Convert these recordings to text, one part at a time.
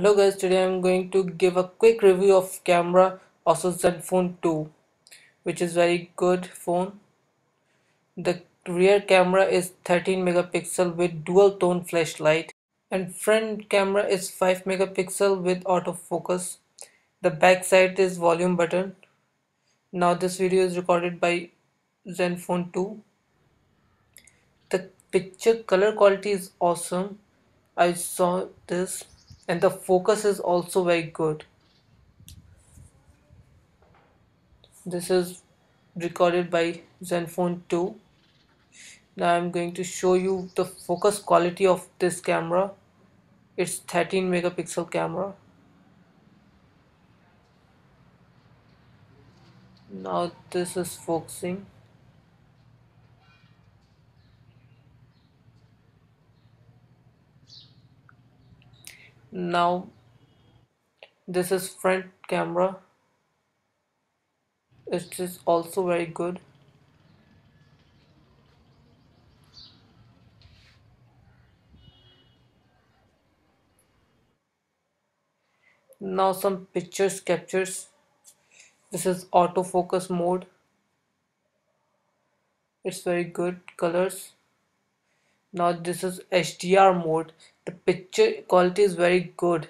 Hello guys, today I'm going to give a quick review of camera Asus Zenfone 2 which is very good phone. The rear camera is 13 megapixel with dual tone flashlight and front camera is 5 megapixel with autofocus. The back side is volume button. Now this video is recorded by Zenfone 2. The picture color quality is awesome. I saw this and the focus is also very good. This is recorded by Zenfone 2 now I'm going to show you the focus quality of this camera. It's 13 megapixel camera. Now this is focusing now this is front camera. It is also very good. Now some pictures captures. This is autofocus mode. It's very good colors now this is HDR mode. The picture quality is very good.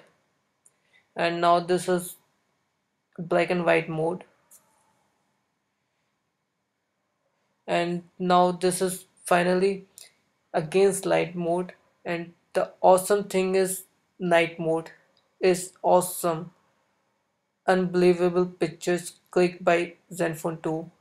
And now this is black and white mode. And now this is finally against light mode. And the awesome thing is night mode is awesome. Unbelievable pictures. Clicked by Zenfone 2